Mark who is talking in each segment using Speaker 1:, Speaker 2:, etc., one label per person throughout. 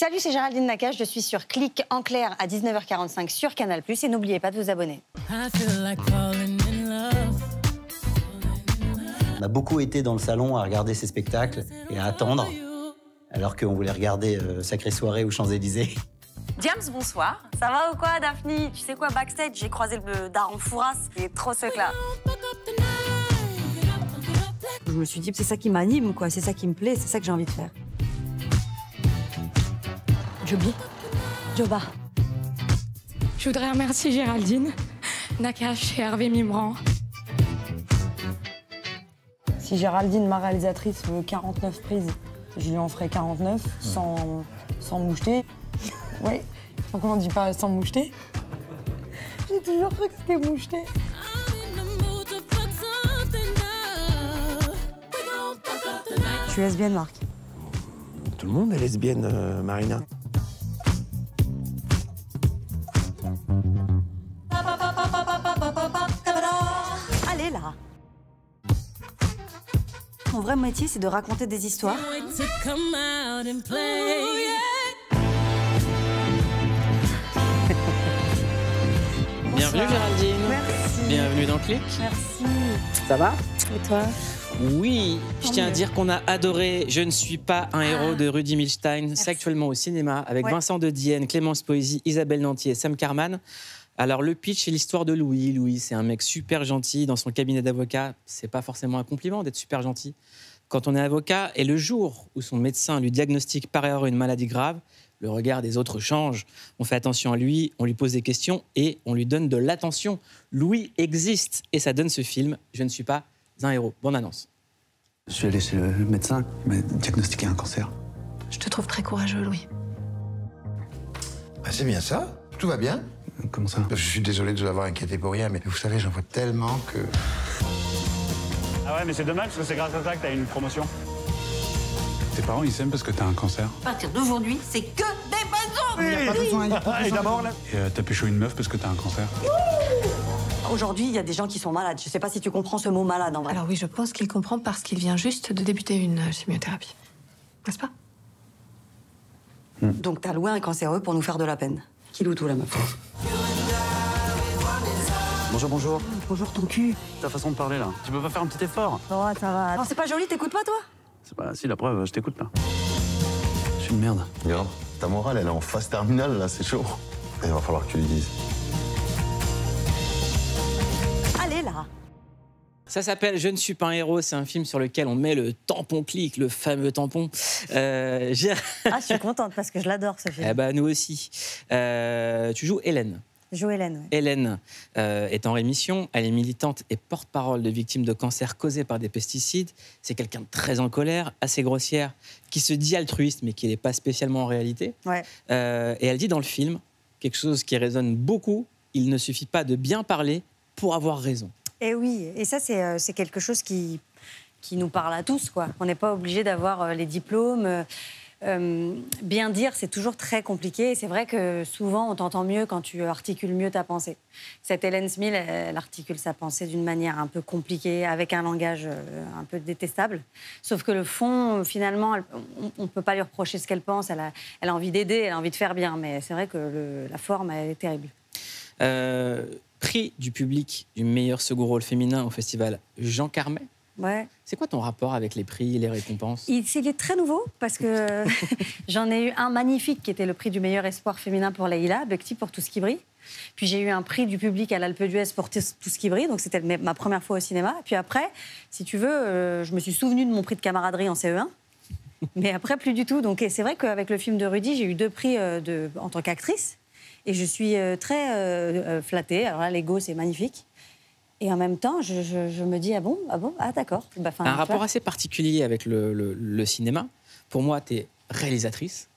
Speaker 1: Salut, c'est Géraldine Nakache. Je suis sur Clic en clair à 19h45 sur Canal+. Et n'oubliez pas de vous abonner.
Speaker 2: On a beaucoup été dans le salon à regarder ces spectacles et à attendre, alors qu'on voulait regarder euh, Sacrée Soirée ou Champs-Élysées.
Speaker 1: James, bonsoir. Ça va ou quoi, Daphne? Tu sais quoi, backstage, j'ai croisé le daron Fouras. Il est trop ce là. Je me suis dit, c'est ça qui m'anime, quoi. C'est ça qui me plaît, c'est ça que j'ai envie de faire. Joby. Joba.
Speaker 3: Je voudrais remercier Géraldine, Nakache et Hervé Mimran.
Speaker 4: Si Géraldine, ma réalisatrice, veut 49 prises, je lui en ferai 49 sans, sans moucheter. Oui. Pourquoi on dit pas sans moucheter J'ai toujours cru que c'était moucheté.
Speaker 1: Je suis lesbienne, Marc?
Speaker 5: Tout le monde est lesbienne, euh, Marina.
Speaker 1: Vrai métier, c'est de raconter des histoires.
Speaker 6: Bienvenue Géraldine.
Speaker 1: Merci.
Speaker 6: Bienvenue dans Clic.
Speaker 1: Merci.
Speaker 6: Ça va?
Speaker 1: Et toi?
Speaker 6: Oui, je tiens à dire qu'on a adoré Je ne suis pas un héros de Rudy Milstein. C'est actuellement au cinéma avec
Speaker 1: Ouais.
Speaker 6: Vincent de Dienne, Clémence Poésy, Isabelle Nanty et Sam Carman. Alors le pitch, c'est l'histoire de Louis. Louis, c'est un mec super gentil dans son cabinet d'avocat. C'est pas forcément un compliment d'être super gentil. Quand on est avocat et le jour où son médecin lui diagnostique par erreur une maladie grave, le regard des autres change. On fait attention à lui, on lui pose des questions et on lui donne de l'attention. Louis existe et ça donne ce film. Je ne suis pas un héros. Bonne annonce.
Speaker 7: Je suis allé chez le médecin qui m'a diagnostiqué un cancer.
Speaker 3: Je te trouve très courageux, Louis.
Speaker 8: Ah, c'est bien ça. Tout va bien.
Speaker 7: Comment ça
Speaker 8: Je suis désolé de vous avoir inquiété pour rien, mais vous savez, j'en vois tellement que.
Speaker 9: Ah ouais, mais c'est dommage parce que c'est grâce à ça que t'as une promotion.
Speaker 7: Tes parents, ils s'aiment parce que t'as un cancer.
Speaker 1: À partir d'aujourd'hui, c'est que des bonnes
Speaker 9: Ah, et d'abord, là.
Speaker 7: Et euh, t'as pécho une meuf parce que t'as un cancer.
Speaker 1: Aujourd'hui, il y a des gens qui sont malades. Je sais pas si tu comprends ce mot malade en vrai.
Speaker 3: Alors oui, je pense qu'il comprend parce qu'il vient juste de débuter une euh, chimiothérapie. N'est-ce pas?
Speaker 1: Donc t'as loué un cancéreux pour nous faire de la peine. Qui loue tout la meuf
Speaker 7: Bonjour, bonjour.
Speaker 1: Bonjour ton cul.
Speaker 7: Ta façon de parler là. Tu peux pas faire un petit effort
Speaker 1: Ça va, ça va. Non, c'est pas joli, t'écoutes pas toi?
Speaker 7: C'est pas. Si, la preuve, je t'écoute là. Je suis une merde.
Speaker 10: Regarde, ta morale, elle est en phase terminale, là, c'est chaud. Il va falloir que tu lui dises.
Speaker 6: Ça s'appelle Je ne suis pas un héros. C'est un film sur lequel on met le tampon clic, le fameux tampon. Euh,
Speaker 1: Ah, je suis contente parce que je l'adore ce film.
Speaker 6: eh ben, nous aussi. Euh, tu joues Hélène.
Speaker 1: Jo Hélène, ouais.
Speaker 6: Hélène euh, est en rémission, elle est militante et porte-parole de victimes de cancer causés par des pesticides. C'est quelqu'un de très en colère, assez grossière, qui se dit altruiste mais qui n'est pas spécialement en réalité.
Speaker 1: Ouais.
Speaker 6: Et elle dit dans le film quelque chose qui résonne beaucoup, il ne suffit pas de bien parler pour avoir raison.
Speaker 1: Et oui, et ça, c'est euh, c'est quelque chose qui, qui nous parle à tous. Quoi. On n'est pas obligé d'avoir euh, les diplômes. euh, bien dire, c'est toujours très compliqué. C'est vrai que souvent, on t'entend mieux quand tu articules mieux ta pensée. Cette Hélène Smith, elle, articule sa pensée d'une manière un peu compliquée, avec un langage un peu détestable. Sauf que le fond, finalement, on ne peut pas lui reprocher ce qu'elle pense. Elle a, elle a envie d'aider, elle a envie de faire bien. Mais c'est vrai que la forme, elle est terrible.
Speaker 6: Euh, prix du public du meilleur second rôle féminin au festival Jean Carmet.
Speaker 1: Ouais.
Speaker 6: C'est quoi ton rapport avec les prix et les récompenses?
Speaker 1: Il, il est très nouveau parce que j'en ai eu un magnifique qui était le prix du meilleur espoir féminin pour Leïla, Bekti pour Tout ce qui brille. Puis j'ai eu un prix du public à l'Alpe d'Huez pour Tout ce qui brille, donc c'était ma première fois au cinéma. Puis après, si tu veux, euh, je me suis souvenu de mon prix de camaraderie en CE1. Mais après, plus du tout. Donc c'est vrai qu'avec le film de Rudy, j'ai eu deux prix euh, de, en tant qu'actrice. Et je suis euh, très euh, euh, flattée. Alors là, l'ego, c'est magnifique. Et en même temps, je, je- je me dis, ah bon, ah bon, ah d'accord. Bah,
Speaker 6: un rapport assez particulier avec le, le- le cinéma. Pour moi, tu es réalisatrice,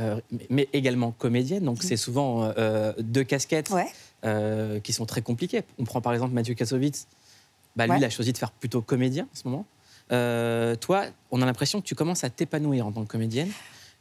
Speaker 6: euh, mais- également comédienne. Donc, c'est souvent euh, deux casquettes
Speaker 1: Ouais.
Speaker 6: euh, qui sont très compliquées. On prend par exemple Mathieu Kassovitz. Bah, lui,
Speaker 1: Ouais.
Speaker 6: il a choisi de faire plutôt comédien en ce moment. Toi, on a l'impression que tu commences à t'épanouir en tant que comédienne.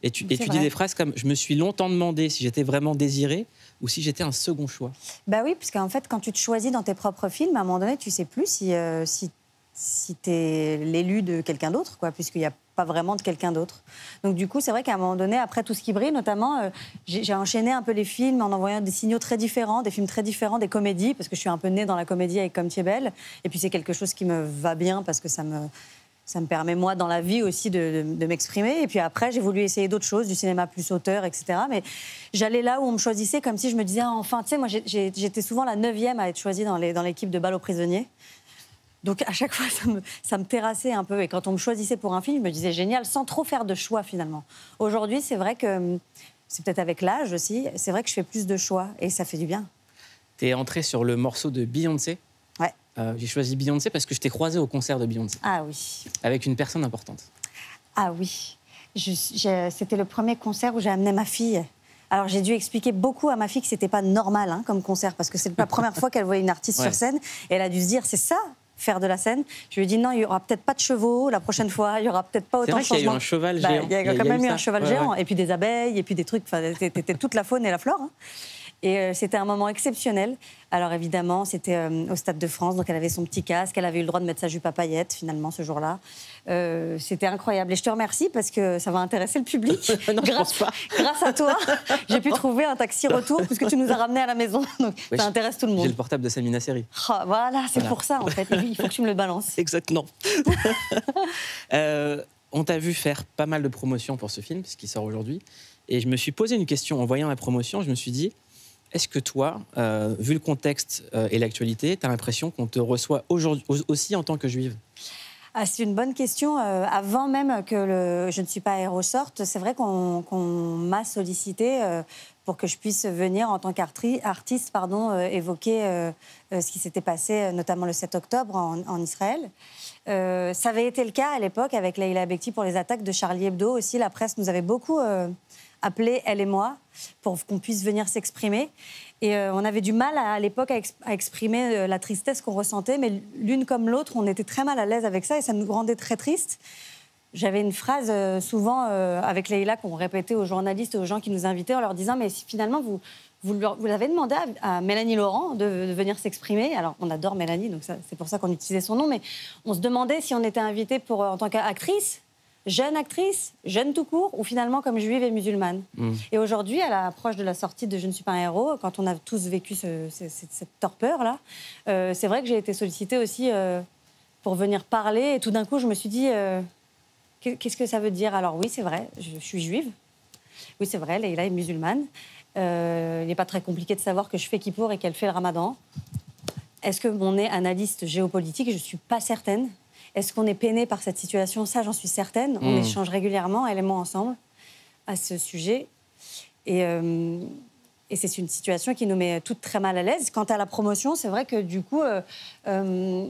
Speaker 6: Et tu, et
Speaker 1: C'est
Speaker 6: tu dis
Speaker 1: vrai.
Speaker 6: des phrases comme Je me suis longtemps demandé si j'étais vraiment désirée ou si j'étais un second choix.
Speaker 1: Bah oui, parce qu'en fait, quand tu te choisis dans tes propres films, à un moment donné, tu sais plus si, euh, si si tu es l'élu de quelqu'un d'autre, quoi, puisqu'il n'y a pas vraiment de quelqu'un d'autre. Donc du coup, c'est vrai qu'à un moment donné, après tout ce qui brille, notamment, euh, j'ai j'ai enchaîné un peu les films en envoyant des signaux très différents, des films très différents, des comédies, parce que je suis un peu née dans la comédie avec Comme tu es belle. Et puis c'est quelque chose qui me va bien parce que ça me, ça me permet, moi, dans la vie aussi, de, m'exprimer. Et puis après, j'ai voulu essayer d'autres choses, du cinéma plus auteur, etc. Mais j'allais là où on me choisissait comme si je me disais, ah, enfin, tu sais, moi, j'étais souvent la neuvième à être choisie dans l'équipe de Balle aux prisonniers. Donc à chaque fois, ça me, ça me terrassait un peu. Et quand on me choisissait pour un film, je me disais génial, sans trop faire de choix finalement. Aujourd'hui, c'est vrai que, c'est peut-être avec l'âge aussi, c'est vrai que je fais plus de choix et ça fait du bien.
Speaker 6: Tu es entré sur le morceau de Beyoncé. Euh, J'ai choisi Beyoncé parce que je t'ai croisé au concert de Beyoncé,
Speaker 1: Ah oui.
Speaker 6: avec une personne importante.
Speaker 1: Ah oui. C'était le premier concert où j'ai amené ma fille. Alors j'ai dû expliquer beaucoup à ma fille que c'était pas normal hein, comme concert parce que c'est la première fois qu'elle voyait une artiste
Speaker 6: Ouais.
Speaker 1: sur scène et elle a dû se dire c'est ça faire de la scène? Je lui ai dit non, il y aura peut-être pas de chevaux la prochaine fois, il y aura peut-être pas
Speaker 6: C'est
Speaker 1: autant
Speaker 6: vrai
Speaker 1: de
Speaker 6: qu'il y a eu
Speaker 1: changements.
Speaker 6: un cheval
Speaker 1: Bah,
Speaker 6: géant.
Speaker 1: Il y a
Speaker 6: Il y a-
Speaker 1: quand
Speaker 6: il y a
Speaker 1: même
Speaker 6: eu
Speaker 1: un cheval
Speaker 6: Ouais,
Speaker 1: géant
Speaker 6: ouais.
Speaker 1: et puis des abeilles et puis des trucs. Enfin, c'était toute la faune et la flore. hein. Et euh, c'était un moment exceptionnel. Alors évidemment, c'était euh, au Stade de France, donc elle avait son petit casque, elle avait eu le droit de mettre sa jupe à paillettes finalement ce jour-là. Euh, c'était incroyable. Et je te remercie parce que ça va intéresser le public.
Speaker 6: Non,
Speaker 1: grâce,
Speaker 6: pas.
Speaker 1: grâce à toi, j'ai pu trouver un taxi retour puisque tu nous as ramenés à la maison. Donc
Speaker 6: Ouais,
Speaker 1: ça intéresse tout le
Speaker 6: J'ai
Speaker 1: monde.
Speaker 6: le portable de Samina Seri.
Speaker 1: Ah, voilà, c'est
Speaker 6: Voilà.
Speaker 1: pour ça en fait. Il faut que tu me le balances.
Speaker 6: Exactement. Euh, on t'a vu faire pas mal de promotions pour ce film, puisqu'il sort aujourd'hui. Et je me suis posé une question en voyant la promotion. Je me suis dit, est-ce que toi, euh, vu le contexte euh, et l'actualité, tu as l'impression qu'on te reçoit aujourd'hui aussi en tant que juive?
Speaker 1: Ah, c'est une bonne question. Euh, avant même que Je ne suis pas héros sorte, c'est vrai qu'on m'a sollicité pour que je puisse venir en tant qu'artiste pardon, évoquer ce qui s'était passé, notamment le 7 octobre en, en Israël. Ça avait été le cas à l'époque avec Leila Bekti pour les attaques de Charlie Hebdo aussi. La presse nous avait beaucoup appelé, elle et moi, pour qu'on puisse venir s'exprimer. Et euh, on avait du mal à, l'époque à, ex- à exprimer euh, la tristesse qu'on ressentait, mais l'une comme l'autre, on était très mal à l'aise avec ça et ça nous rendait très tristes. J'avais une phrase euh, souvent avec Leïla qu'on répétait aux journalistes et aux gens qui nous invitaient en leur disant Mais si finalement vous, vous, demandé à, Mélanie Laurent de, de venir s'exprimer. Alors on adore Mélanie, donc c'est pour ça qu'on utilisait son nom, mais on se demandait si on était invité pour, en tant qu'actrice, jeune actrice, jeune tout court, ou finalement comme juive et musulmane. Et aujourd'hui, à l'approche de la sortie de Je ne suis pas un héros, quand on a tous vécu ce- ce- cette, torpeur-là, euh, c'est vrai que j'ai été sollicitée aussi euh, pour venir parler. Et tout d'un coup, je me suis dit, euh, qu'est- qu'est-ce que ça veut dire? Alors oui, c'est vrai, je, suis juive. Oui, c'est vrai, Leïla est musulmane. Il n'est pas très compliqué de savoir que je fais Kippour et qu'elle fait le ramadan. Est-ce qu'on est analyste géopolitique? Je ne suis pas certaine. Est-ce qu'on est peiné par cette situation? Ça, j'en suis certaine. On
Speaker 6: Mm.
Speaker 1: échange régulièrement, elle et moi ensemble, à ce sujet. Et, euh, et c'est une situation qui nous met toutes très mal à l'aise. Quant à la promotion, c'est vrai que du coup, euh, euh,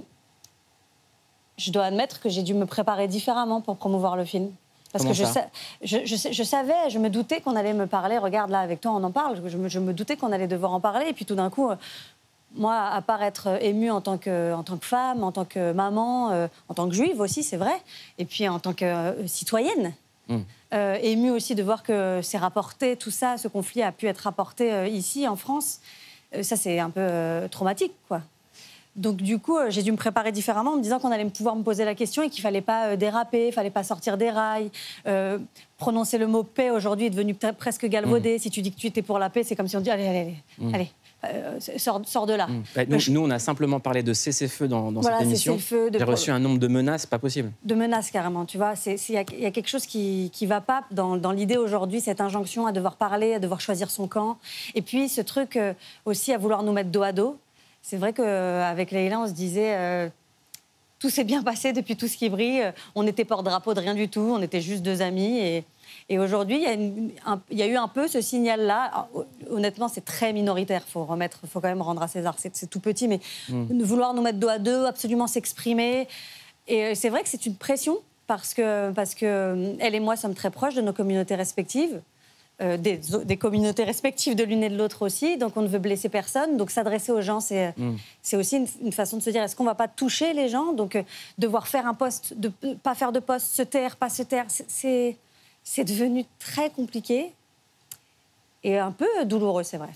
Speaker 1: je dois admettre que j'ai dû me préparer différemment pour promouvoir le film. Parce
Speaker 6: Comment
Speaker 1: que je,
Speaker 6: ça?
Speaker 1: sa- je, je sais- je savais, je me doutais qu'on allait me parler. Regarde là, avec toi, on en parle. Je me, doutais qu'on allait devoir en parler. Et puis tout d'un coup, moi, à part être émue en tant que, en tant que femme, en tant que maman, euh, en tant que juive aussi, c'est vrai, et puis en tant que euh, citoyenne,
Speaker 6: Mm.
Speaker 1: euh, émue aussi de voir que c'est rapporté, tout ça, ce conflit a pu être rapporté ici, en France. Ça, c'est un peu traumatique, quoi. Donc du coup, j'ai dû me préparer différemment en me disant qu'on allait pouvoir me poser la question et qu'il fallait pas déraper, il fallait pas sortir des rails. Euh, prononcer le mot paix aujourd'hui est devenu pre- presque galvaudé. Si tu dis que tu étais pour la paix, c'est comme si on dit allez, allez, allez,
Speaker 6: Mm.
Speaker 1: allez, euh, sors, sors de là.
Speaker 6: Bah, nous,
Speaker 1: Je-
Speaker 6: nous, on a simplement parlé de cessez-feu dans, dans
Speaker 1: Voilà,
Speaker 6: cette émission. J'ai reçu un nombre de menaces, pas possible.
Speaker 1: de menaces carrément, tu vois. Il y, a- il y a quelque chose qui ne va pas dans, dans l'idée aujourd'hui, cette injonction à devoir parler, à devoir choisir son camp. Et puis ce truc euh, aussi à vouloir nous mettre dos à dos. C'est vrai qu'avec Leïla, on se disait... euh, tout s'est bien passé depuis tout ce qui brille. On n'était porte-drapeau de rien du tout. On était juste deux amis. Et, et aujourd'hui, il y, a une- un- il y a eu un peu ce signal-là. Honnêtement, c'est très minoritaire. Il faut remettre, faut quand même rendre à César. C'est c'est tout petit, mais de vouloir nous mettre dos à dos, absolument s'exprimer. Et euh, c'est vrai que c'est une pression parce que, parce que euh, elle et moi sommes très proches de nos communautés respectives. euh, des, des communautés respectives de l'une et de l'autre aussi, donc on ne veut blesser personne. Donc s'adresser aux gens, c'est
Speaker 6: Mm.
Speaker 1: c'est aussi une, une façon de se dire est-ce qu'on va pas toucher les gens? Donc euh, devoir faire un poste, de pas faire de poste, se taire, pas se taire, c'est- c'est devenu très compliqué et un peu douloureux, c'est vrai.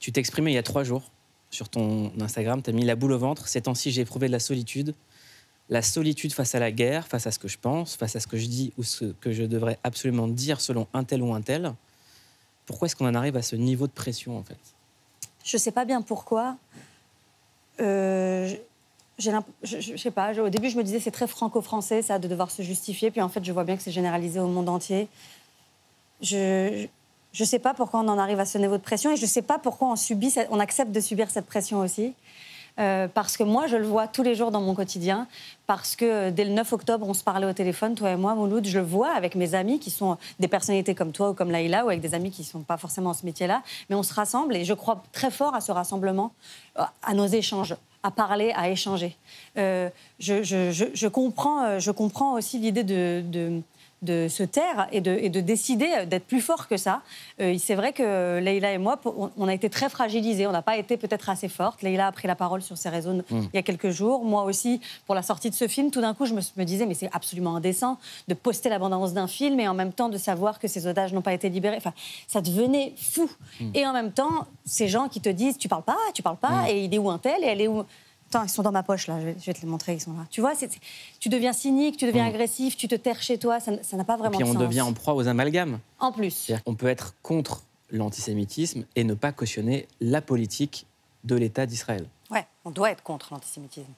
Speaker 6: Tu t'es exprimé il y a trois jours sur ton Instagram. Tu as mis la boule au ventre. Ces temps-ci, j'ai éprouvé de la solitude. la solitude face à la guerre, face à ce que je pense, face à ce que je dis ou ce que je devrais absolument dire selon un tel ou un tel. Pourquoi est-ce qu'on en arrive à ce niveau de pression en fait?
Speaker 1: Je sais pas bien pourquoi. Euh, je, je- sais pas. Au début, je me disais c'est très franco-français ça de devoir se justifier. Puis en fait, je vois bien que c'est généralisé au monde entier. Je je sais pas pourquoi on en arrive à ce niveau de pression et je sais pas pourquoi on subit, on accepte de subir cette pression aussi. Euh, parce que moi, je le vois tous les jours dans mon quotidien. Parce que euh, dès le 9 octobre, on se parlait au téléphone, toi et moi, Mouloud. Je le vois avec mes amis qui sont des personnalités comme toi ou comme Laïla, ou avec des amis qui ne sont pas forcément dans ce métier-là. Mais on se rassemble et je crois très fort à ce rassemblement, euh, à nos échanges, à parler, à échanger. Euh, je, je- comprends, euh, je comprends aussi l'idée de de se taire et de, et de décider d'être plus fort que ça. Euh, c'est vrai que Leïla et moi, on, a été très fragilisés. On n'a pas été peut-être assez fortes. Leïla a pris la parole sur ses réseaux
Speaker 6: Mm.
Speaker 1: il y a quelques jours. Moi aussi, pour la sortie de ce film, tout d'un coup, je me, me disais, mais c'est absolument indécent de poster la bande-annonce d'un film et en même temps de savoir que ces otages n'ont pas été libérés. Enfin, ça devenait fou.
Speaker 6: Mm.
Speaker 1: Et en même temps, ces gens qui te disent, tu parles pas, tu parles pas,
Speaker 6: Mm.
Speaker 1: et il est où un tel, et elle est où Attends, ils sont dans ma poche là, je vais, je vais te les montrer, ils sont là. Tu vois, tu deviens cynique, tu deviens
Speaker 6: Mm.
Speaker 1: agressif, tu te terres chez toi, ça n'a pas
Speaker 6: Et
Speaker 1: vraiment
Speaker 6: puis
Speaker 1: de
Speaker 6: on
Speaker 1: sens.
Speaker 6: devient en proie aux amalgames.
Speaker 1: En plus.
Speaker 6: Qu'on peut être contre l'antisémitisme et ne pas cautionner la politique de l'État d'Israël.
Speaker 1: Ouais, on doit être contre l'antisémitisme.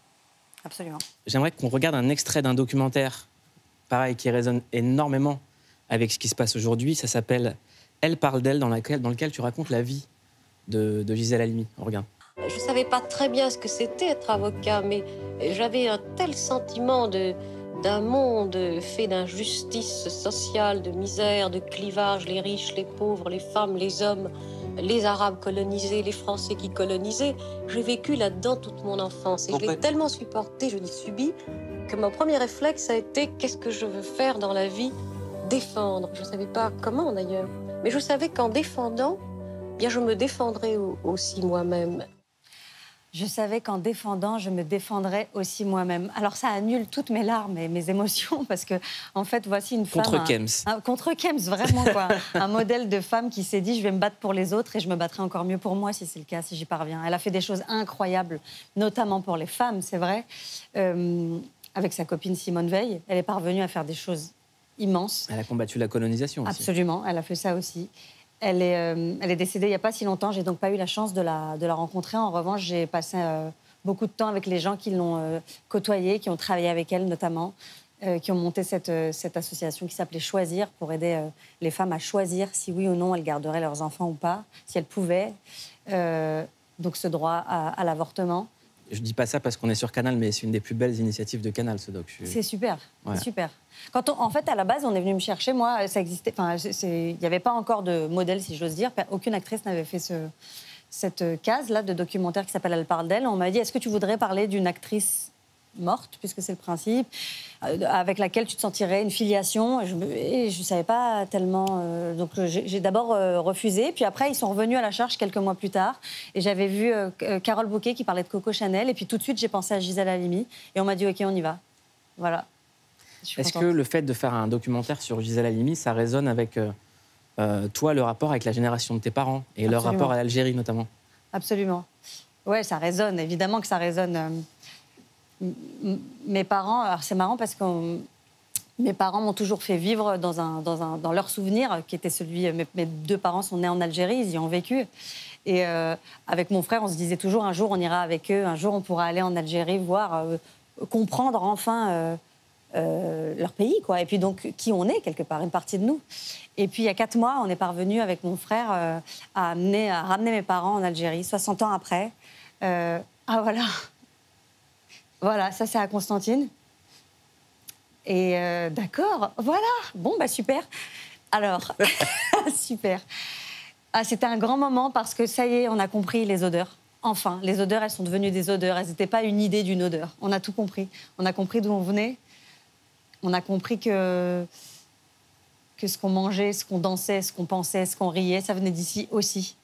Speaker 1: Absolument.
Speaker 6: J'aimerais qu'on regarde un extrait d'un documentaire, pareil, qui résonne énormément avec ce qui se passe aujourd'hui. Ça s'appelle Elle parle d'elle, dans, laquelle- dans lequel tu racontes la vie de, de Gisèle Halimi. On regarde.
Speaker 11: Je ne savais pas très bien ce que c'était être avocat, mais j'avais un tel sentiment de d'un monde fait d'injustice sociale, de misère, de clivage, les riches, les pauvres, les femmes, les hommes, les Arabes colonisés, les Français qui colonisaient. J'ai vécu là-dedans toute mon enfance et je l'ai tellement supporté, je l'ai subi, que mon premier réflexe a été qu'est-ce que je veux faire dans la vie? Défendre. Je ne savais pas comment d'ailleurs, mais je savais qu'en défendant, bien je me défendrais au- aussi moi-même.
Speaker 1: Je savais qu'en défendant, je me défendrais aussi moi-même. Alors ça annule toutes mes larmes et mes émotions parce que, en fait, voici une
Speaker 6: Contre
Speaker 1: femme. un-
Speaker 6: Kems.
Speaker 1: un- contre Kems, vraiment quoi. un modèle de femme qui s'est dit je vais me battre pour les autres et je me battrai encore mieux pour moi si c'est le cas, si j'y parviens. Elle a fait des choses incroyables, notamment pour les femmes, c'est vrai. Euh, avec sa copine Simone Veil, elle est parvenue à faire des choses immenses.
Speaker 6: Elle a combattu la colonisation aussi.
Speaker 1: Absolument, elle a fait ça aussi. Elle est, euh, elle est décédée il n'y a pas si longtemps, j'ai donc pas eu la chance de la, rencontrer. En revanche, j'ai passé euh, beaucoup de temps avec les gens qui l'ont euh, côtoyée, qui ont travaillé avec elle notamment, qui ont monté cette, association qui s'appelait Choisir pour aider les femmes à choisir si oui ou non elles garderaient leurs enfants ou pas, si elles pouvaient. Donc ce droit à l'avortement.
Speaker 6: Je dis pas ça parce qu'on est sur Canal, mais c'est une des plus belles initiatives de Canal, ce doc. Je-
Speaker 1: C'est super,
Speaker 6: Ouais.
Speaker 1: super. Quand on- en fait, à la base, on est venu me chercher. Moi, ça existait. Enfin, il n'y avait pas encore de modèle, si j'ose dire. Aucune actrice n'avait fait ce, cette case là de documentaire qui s'appelle Elle parle d'elle. On m'a dit Est-ce que tu voudrais parler d'une actrice morte, puisque c'est le principe, euh, avec laquelle tu te sentirais une filiation Et Je ne savais pas tellement. euh, donc euh, j'ai d'abord euh, refusé, puis après ils sont revenus à la charge quelques mois plus tard. Et j'avais vu euh, Carole Bouquet qui parlait de Coco Chanel, et puis tout de suite j'ai pensé à Gisèle Halimi, et on m'a dit ok on y va. Voilà.
Speaker 6: Est-ce que le fait de faire un documentaire sur Gisèle Halimi, ça résonne avec toi, le rapport avec la génération de tes parents et leur rapport à l'Algérie notamment?
Speaker 1: Absolument. Ouais, ça résonne, évidemment que ça résonne. Euh, Mes parents, alors c'est marrant parce que mes parents m'ont toujours fait vivre dans, un, dans, un, dans leur souvenir, qui était celui. Mes, mes deux parents sont nés en Algérie, ils y ont vécu. Et euh, avec mon frère, on se disait toujours un jour on ira avec eux, un jour on pourra aller en Algérie, voir, euh, comprendre enfin euh, euh, leur pays, quoi. Et puis donc qui on est quelque part, une partie de nous. Et puis il y a quatre mois, on est parvenu avec mon frère euh, à, amener, à ramener mes parents en Algérie, 60 ans après. Euh, ah voilà, voilà, ça c'est à Constantine. Et euh, d'accord, voilà, bon bah super. Alors, super. Ah, c'était un grand moment parce que ça y est, on a compris les odeurs. Enfin, les odeurs, elles sont devenues des odeurs. Elles n'étaient pas une idée d'une odeur. On a tout compris. On a compris d'où on venait. On a compris que, que ce qu'on mangeait, ce qu'on dansait, ce qu'on pensait, ce qu'on riait, ça venait d'ici aussi.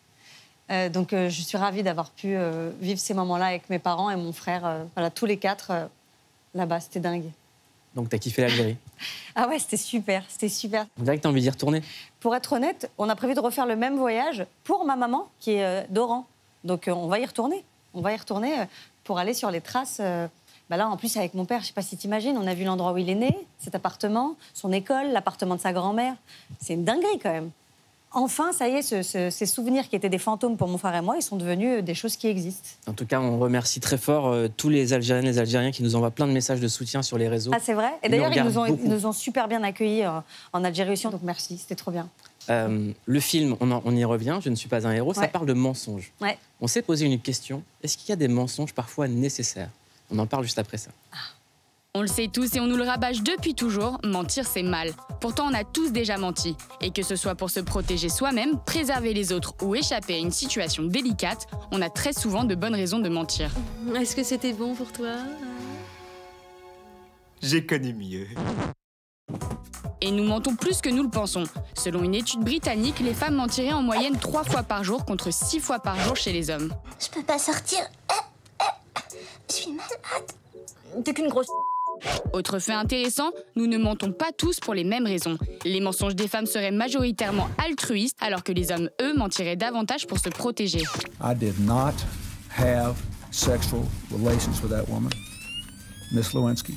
Speaker 1: Euh, donc, euh, je suis ravie d'avoir pu euh, vivre ces moments-là avec mes parents et mon frère. voilà, tous les quatre là-bas. C'était dingue.
Speaker 6: Donc, tu as kiffé l'Algérie?
Speaker 1: Ah ouais, c'était super. C'était super.
Speaker 6: On dirait que tu as envie d'y retourner.
Speaker 1: Pour être honnête, on a prévu de refaire le même voyage pour ma maman, qui est d'Oran. Donc on va y retourner. On va y retourner pour aller sur les traces Bah là, en plus, avec mon père, je sais pas si t'imagines, on a vu l'endroit où il est né, cet appartement, son école, l'appartement de sa grand-mère. C'est une dinguerie quand même. Enfin, ça y est, ce- ce- ces souvenirs qui étaient des fantômes pour mon frère et moi, ils sont devenus euh, des choses qui existent.
Speaker 6: En tout cas, on remercie très fort euh, tous les Algériennes et les Algériens qui nous envoient plein de messages de soutien sur les réseaux.
Speaker 1: Ah, c'est vrai? Et d'ailleurs, ils, nous ont,
Speaker 6: regardent
Speaker 1: ils nous ont super bien accueillis euh, en Algérie aussi, donc merci, c'était trop bien.
Speaker 6: Euh, le film, on, en- on y revient, Je ne suis pas un héros, ça parle de mensonges.
Speaker 1: Ouais.
Speaker 6: On s'est posé une question, est-ce qu'il y a des mensonges parfois nécessaires? On en parle juste après ça.
Speaker 12: On le sait tous et on nous le rabâche depuis toujours, mentir c'est mal. Pourtant on a tous déjà menti. Et que ce soit pour se protéger soi-même, préserver les autres ou échapper à une situation délicate, on a très souvent de bonnes raisons de mentir.
Speaker 13: Est-ce que c'était bon pour toi?
Speaker 14: J'ai connu mieux.
Speaker 12: Et nous mentons plus que nous le pensons. Selon une étude britannique, les femmes mentiraient en moyenne 3 fois par jour contre 6 fois par jour chez les hommes.
Speaker 15: Je peux pas sortir. Je suis malade.
Speaker 12: T'es qu'une grosse. Autre fait intéressant, nous ne mentons pas tous pour les mêmes raisons. Les mensonges des femmes seraient majoritairement altruistes, alors que les hommes, eux, mentiraient davantage pour se protéger.
Speaker 16: I did not have sexual relations with that woman, Miss Lewinsky.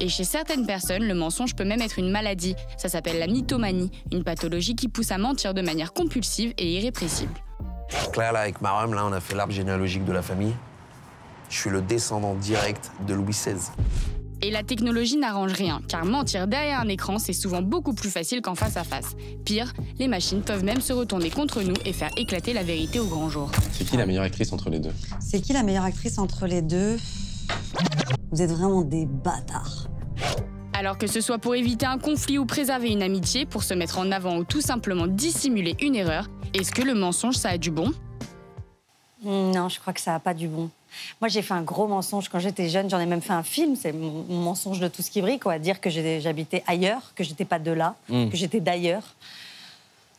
Speaker 12: Et chez certaines personnes, le mensonge peut même être une maladie. Ça s'appelle la mythomanie, une pathologie qui pousse à mentir de manière compulsive et irrépressible.
Speaker 5: Claire, là, avec ma rhum, là, on a fait l'arbre généalogique de la famille. Je suis le descendant direct de Louis XVI.
Speaker 12: Et la technologie n'arrange rien, car mentir derrière un écran, c'est souvent beaucoup plus facile qu'en face à face. Pire, les machines peuvent même se retourner contre nous et faire éclater la vérité au grand jour.
Speaker 17: C'est qui la meilleure actrice entre les deux?
Speaker 18: C'est qui la meilleure actrice entre les deux? Vous êtes vraiment des bâtards.
Speaker 12: Alors que ce soit pour éviter un conflit ou préserver une amitié, pour se mettre en avant ou tout simplement dissimuler une erreur, est-ce que le mensonge, ça a du bon?
Speaker 1: Non, je crois que ça n'a pas du bon. Moi, j'ai fait un gros mensonge quand j'étais jeune. J'en ai même fait un film. C'est mon, mon mensonge de tout ce qui brille, quoi. Dire que j'habitais ailleurs, que j'étais pas de là,
Speaker 6: Mm.
Speaker 1: que j'étais d'ailleurs.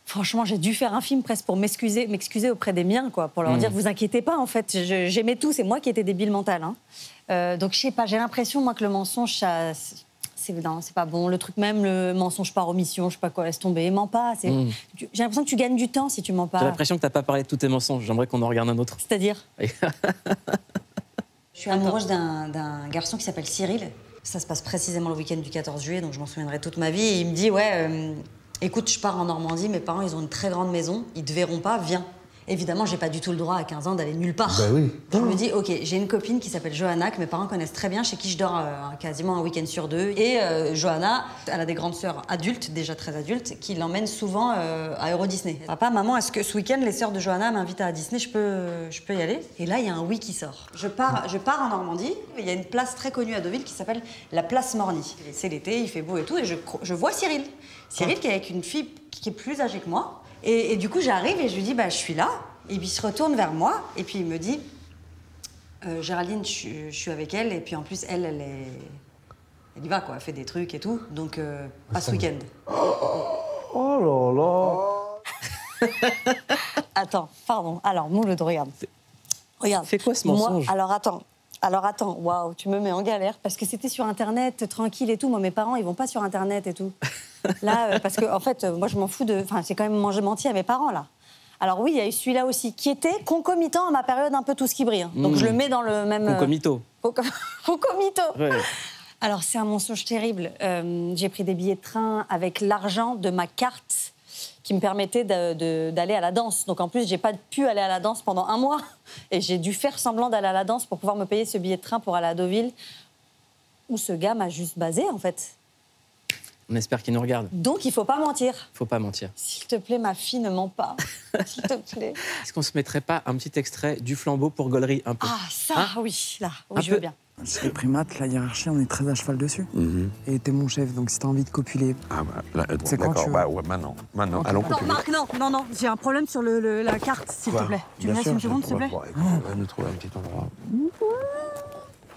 Speaker 1: Franchement, j'ai dû faire un film presque pour m'excuser, m'excuser auprès des miens, quoi, pour leur
Speaker 6: Mm.
Speaker 1: dire vous inquiétez pas, en fait, j'aimais tout. C'est moi qui étais débile mental. hein. Euh, donc, je sais pas. J'ai l'impression, moi, que le mensonge, ça, c'est non, c'est pas bon. Le truc même, le mensonge par omission, je sais pas quoi, laisse tomber, mens pas. c'est-
Speaker 6: Mm.
Speaker 1: tu- J'ai l'impression que tu gagnes du temps si tu mens
Speaker 6: J'ai
Speaker 1: pas.
Speaker 6: l'impression que tu n'as pas parlé de tous tes mensonges, j'aimerais qu'on en regarde un autre.
Speaker 1: C'est-à-dire?
Speaker 18: Je suis amoureuse d'un d'un garçon qui s'appelle Cyril. Ça se passe précisément le week-end du 14 juillet, donc je m'en souviendrai toute ma vie. Et il me dit Ouais, euh, écoute, je pars en Normandie, mes parents, ils ont une très grande maison, ils te verront pas, viens. Évidemment, j'ai pas du tout le droit à 15 ans d'aller nulle part.
Speaker 10: Bah oui.
Speaker 18: Je me dis, ok, j'ai une copine qui s'appelle Johanna, que mes parents connaissent très bien, chez qui je dors euh, quasiment un week-end sur deux. Et euh, Johanna, elle a des grandes sœurs adultes, déjà très adultes, qui l'emmènent souvent euh, à Euro Disney. Papa, maman, est-ce que ce week-end, les sœurs de Johanna m'invitent à Disney, je peux, je peux y aller? Et là, il y a un oui qui sort. Je pars, je pars en Normandie, il y a une place très connue à Deauville qui s'appelle la place Morny. C'est l'été, il fait beau et tout, et je, vois Cyril. Cyril qui est avec une fille qui est plus âgée que moi. Et, et du coup, j'arrive et je lui dis, bah, je suis là. Et puis il se retourne vers moi et puis il me dit, euh, Géraldine, je, suis- je suis avec elle et puis en plus elle, elle est, elle y va quoi, elle fait des trucs et tout. Donc euh, pas ce week-end.
Speaker 10: Oh là là
Speaker 1: Attends, pardon. Alors, Mouloud, regarde. Regarde.
Speaker 6: C'est quoi ce
Speaker 1: Moi-
Speaker 6: mensonge?
Speaker 1: Alors, attends. Alors, attends. Waouh, tu me mets en galère parce que c'était sur Internet, tranquille et tout. Moi, mes parents, ils vont pas sur Internet et tout. Là, euh, parce que, en fait, euh, moi, je m'en fous de. Enfin, c'est quand même manger menti à mes parents, là. Alors, oui, il y a eu celui-là aussi, qui était concomitant à ma période un peu tout ce qui brille. hein. Donc,
Speaker 6: Mmh.
Speaker 1: je le mets dans le même. euh,
Speaker 6: Concomito.
Speaker 1: Conco- Concomito.
Speaker 6: Ouais.
Speaker 1: Alors, c'est un mensonge terrible. Euh, j'ai pris des billets de train avec l'argent de ma carte qui me permettait d'aller à la danse. Donc, en plus, j'ai pas pu aller à la danse pendant un mois. Et j'ai dû faire semblant d'aller à la danse pour pouvoir me payer ce billet de train pour aller à Deauville, où ce gars m'a juste basé, en fait.
Speaker 6: On espère qu'il nous regarde.
Speaker 1: Donc, il faut pas mentir.
Speaker 6: Faut pas mentir.
Speaker 1: S'il te plaît, ma fille, ne ment pas. S'il te plaît.
Speaker 6: Est-ce qu'on se mettrait pas un petit extrait du flambeau pour Gollery un peu?
Speaker 1: Ah, ça,
Speaker 6: Hein?
Speaker 1: oui, là. Oui,
Speaker 6: Un
Speaker 1: je
Speaker 6: peu.
Speaker 1: veux bien.
Speaker 19: C'est les primates, la hiérarchie, on est très à cheval dessus. Et t'es mon chef, donc si t'as envie de copuler.
Speaker 5: Ah bah, là, euh,
Speaker 19: C'est quand
Speaker 5: d'accord,
Speaker 19: tu veux.
Speaker 5: bah ouais, maintenant. Maintenant, allons
Speaker 1: Non. Marc, non, non, non. J'ai un problème sur le- le- la carte, s'il te plaît. Tu
Speaker 5: Bien
Speaker 1: me laisses une seconde, s'il te plaît
Speaker 5: On va nous trouver un petit endroit.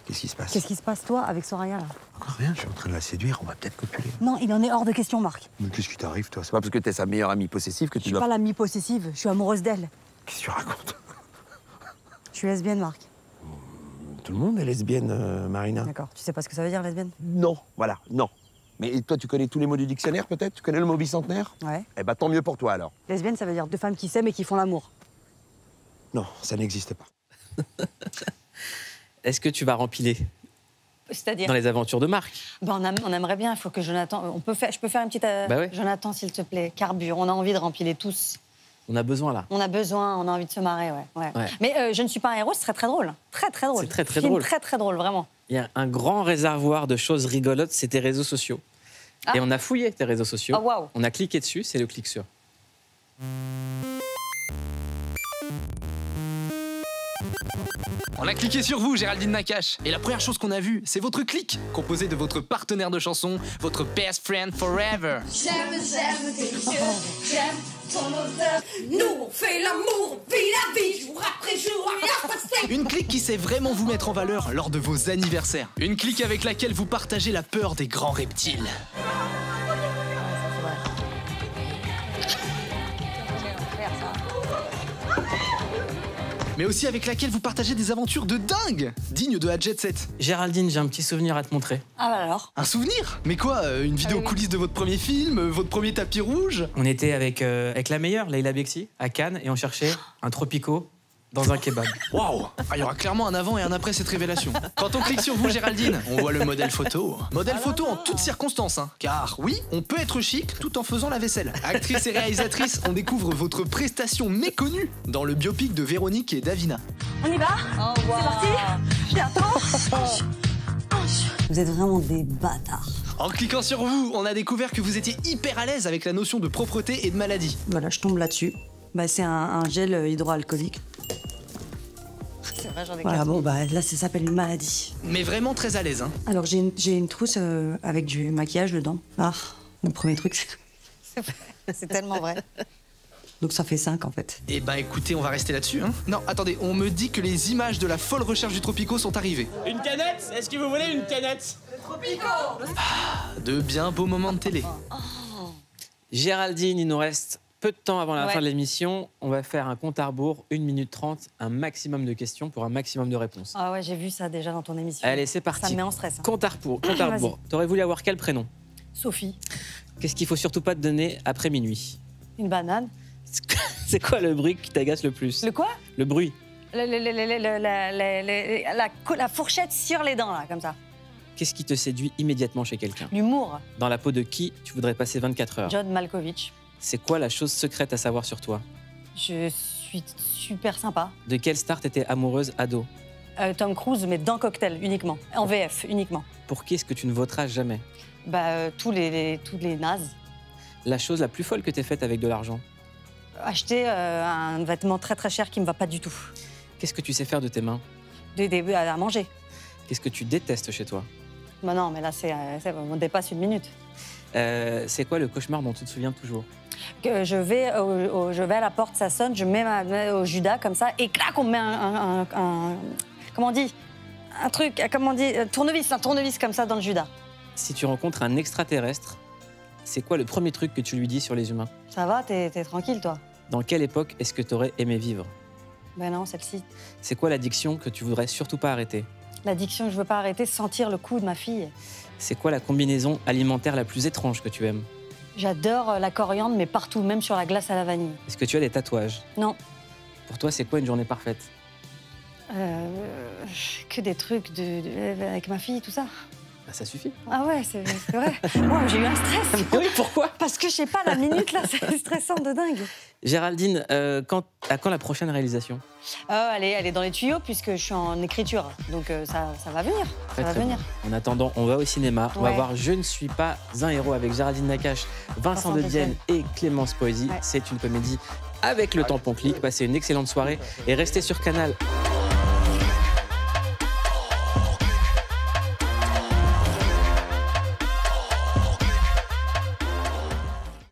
Speaker 5: Qu'est-ce qui se passe
Speaker 1: Qu'est-ce qui se passe, toi, avec Soraya, là
Speaker 5: Encore rien, je suis en train de la séduire, on va peut-être copuler.
Speaker 1: Non, il en est hors de question, Marc.
Speaker 5: Mais qu'est-ce qui t'arrive, toi? C'est pas parce que t'es sa meilleure amie possessive que
Speaker 1: Je
Speaker 5: tu
Speaker 1: suis
Speaker 5: dois.
Speaker 1: pas l'amie possessive, je suis amoureuse d'elle.
Speaker 5: Qu'est-ce que tu racontes?
Speaker 1: Je suis lesbienne, Marc.
Speaker 5: Tout le monde est lesbienne, euh, Marina.
Speaker 1: D'accord. Tu sais pas ce que ça veut dire, lesbienne?
Speaker 5: Non, voilà, non. Mais toi, tu connais tous les mots du dictionnaire, peut-être? Tu connais le mot bicentenaire?
Speaker 1: Ouais.
Speaker 5: Eh ben, tant mieux pour toi, alors.
Speaker 1: Lesbienne, ça veut dire deux femmes qui s'aiment et qui font l'amour.
Speaker 5: Non, ça n'existe pas.
Speaker 6: Est-ce que tu vas rempiler
Speaker 1: C'est-à-dire
Speaker 6: dans les aventures de Marc?
Speaker 1: Ben, on, aime- on aimerait bien, il faut que Jonathan. On peut faire, je peux faire une petite. euh,
Speaker 6: Bah ouais.
Speaker 1: Jonathan, s'il te plaît, carbure. On a envie de remplir tous.
Speaker 6: On a besoin là.
Speaker 1: On a besoin, on a envie de se marrer, ouais. ouais.
Speaker 6: Ouais.
Speaker 1: Mais euh, je ne suis pas un héros, ce serait très drôle. Très, très drôle.
Speaker 6: C'est très, très
Speaker 1: Film
Speaker 6: drôle.
Speaker 1: Très, très drôle, vraiment.
Speaker 6: Il y a un grand réservoir de choses rigolotes, c'est tes réseaux sociaux.
Speaker 1: Ah.
Speaker 6: Et on a fouillé tes réseaux sociaux.
Speaker 1: Ah.
Speaker 6: On a cliqué dessus, c'est le clic sur.
Speaker 14: On a cliqué sur vous, Géraldine Nakache. Et la première chose qu'on a vue, c'est votre clic, composé de votre partenaire de chanson, votre best friend forever.
Speaker 15: J'aime, j'aime tes yeux, j'aime ton odeur. Nous, on fait l'amour, on vit la vie, jour après jour, heure après
Speaker 14: Une clique qui sait vraiment vous mettre en valeur lors de vos anniversaires. Une clique avec laquelle vous partagez la peur des grands reptiles. Mais aussi avec laquelle vous partagez des aventures de dingue, dignes de la Jet Set.
Speaker 6: Géraldine, j'ai un petit souvenir à te montrer.
Speaker 1: Ah, bah alors?
Speaker 14: Un souvenir? Mais quoi euh, Une vidéo coulisses de votre premier film euh, Votre premier tapis rouge?
Speaker 6: On était avec, euh, avec la meilleure, Leila Bexi, à Cannes, et on cherchait un tropico dans un kebab.
Speaker 14: Waouh Ah, Il y aura clairement un avant et un après cette révélation. Quand on clique sur vous, Géraldine, on voit le modèle photo. Modèle photo en toutes circonstances, hein. Car oui, on peut être chic tout en faisant la vaisselle. Actrice et réalisatrice, on découvre votre prestation méconnue dans le biopic de Véronique et Davina.
Speaker 1: On y va? C'est parti? Je t'attends
Speaker 18: Vous êtes vraiment des bâtards.
Speaker 14: En cliquant sur vous, on a découvert que vous étiez hyper à l'aise avec la notion de propreté et de maladie.
Speaker 18: Voilà, je tombe là-dessus. Bah, c'est un, un gel hydroalcoolique. Voilà,
Speaker 1: quatre.
Speaker 18: bon, bah là, ça s'appelle une maladie.
Speaker 14: Mais vraiment très à l'aise, hein.
Speaker 18: Alors, j'ai une, j'ai une trousse euh, avec du maquillage dedans. Ah, le premier truc, c'est-
Speaker 1: C'est tellement vrai.
Speaker 18: donc ça fait 5 en fait.
Speaker 14: Eh ben écoutez, on va rester là-dessus, hein. Non, attendez, on me dit que les images de la folle recherche du Tropico sont arrivées.
Speaker 6: Une canette? Est-ce que vous voulez une canette?
Speaker 14: De bien beaux moments de télé.
Speaker 6: Géraldine, il nous reste peu de temps avant la
Speaker 1: Ouais.
Speaker 6: fin de l'émission. On va faire un compte à rebours, 1 minute 30, un maximum de questions pour un maximum de réponses.
Speaker 1: Ah ouais, j'ai vu ça déjà dans ton émission.
Speaker 6: Allez, c'est parti.
Speaker 1: Ça me met en stress. hein.
Speaker 6: Compte à rebours. Compte à rebours. T'aurais voulu avoir quel prénom?
Speaker 1: Sophie,
Speaker 6: Qu'est-ce qu'il faut surtout pas te donner après minuit?
Speaker 1: Une banane.
Speaker 6: C'est quoi le bruit qui t'agace le plus?
Speaker 1: Le quoi?
Speaker 6: Le bruit.
Speaker 1: Le- le- le- le- le- la, la fourchette sur les dents, là, comme ça.
Speaker 6: Qu'est-ce qui te séduit immédiatement chez quelqu'un?
Speaker 1: L'humour.
Speaker 6: Dans la peau de qui tu voudrais passer 24 heures?
Speaker 1: John Malkovich.
Speaker 6: C'est quoi la chose secrète à savoir sur toi?
Speaker 1: Je suis super sympa.
Speaker 6: De quelle star t'étais amoureuse ado?
Speaker 1: Euh, Tom Cruise, mais dans Cocktail uniquement. En VF uniquement.
Speaker 6: Pour qui est-ce que tu ne voteras jamais?
Speaker 1: Bah, euh, tous, les, les- tous les nazes.
Speaker 6: La chose la plus folle que t'aies faite avec de l'argent?
Speaker 1: Acheter euh, un vêtement très très cher qui me va pas du tout.
Speaker 6: Qu'est-ce que tu sais faire de tes mains?
Speaker 1: Des, des- à manger.
Speaker 6: Qu'est-ce que tu détestes chez toi?
Speaker 1: Bah non, mais là, c'est, c'est- on dépasse une minute.
Speaker 6: Euh, C'est quoi le cauchemar dont tu te souviens toujours?
Speaker 1: Que je, vais au- au- je vais à la porte, ça sonne, je mets ma main au Judas comme ça, et clac, on me met un. un- un- un- comment on dit? Un truc, euh, comment on dit? Un tournevis, un tournevis comme ça dans le Judas.
Speaker 6: Si tu rencontres un extraterrestre, c'est quoi le premier truc que tu lui dis sur les humains?
Speaker 1: Ça va, t'es, tranquille, toi
Speaker 6: Dans quelle époque est-ce que tu aurais aimé vivre?
Speaker 1: Ben non, celle-ci.
Speaker 6: C'est quoi l'addiction que tu voudrais surtout pas arrêter?
Speaker 1: L'addiction que je veux pas arrêter, sentir le cou de ma fille.
Speaker 6: C'est quoi la combinaison alimentaire la plus étrange que tu aimes?
Speaker 1: J'adore euh, la coriandre, mais partout, même sur la glace à la vanille.
Speaker 6: Est-ce que tu as des tatouages?
Speaker 1: Non.
Speaker 6: Pour toi, c'est quoi une journée parfaite?
Speaker 1: Euh, que des trucs de, de- avec ma fille, tout ça.
Speaker 6: Bah, Ça suffit.
Speaker 1: Ah ouais, c'est vrai. Moi, j'ai eu un stress.
Speaker 6: Oui, pourquoi?
Speaker 1: Parce que je sais pas, la minute là, c'est stressant de dingue.
Speaker 6: Géraldine, euh, quand, à quand la prochaine réalisation?
Speaker 1: Ah, elle, est, elle est dans les tuyaux puisque je suis en écriture. Donc euh, ça, ça va venir.
Speaker 6: Très,
Speaker 1: ça va venir.
Speaker 6: En attendant, on va au cinéma. On va voir Je ne suis pas un héros avec Géraldine Nakache, Vincent,
Speaker 1: Vincent de
Speaker 6: Dienne et Clémence Poésy.
Speaker 1: Ouais.
Speaker 6: C'est une comédie avec le tampon clic. Passez une excellente soirée et restez sur Canal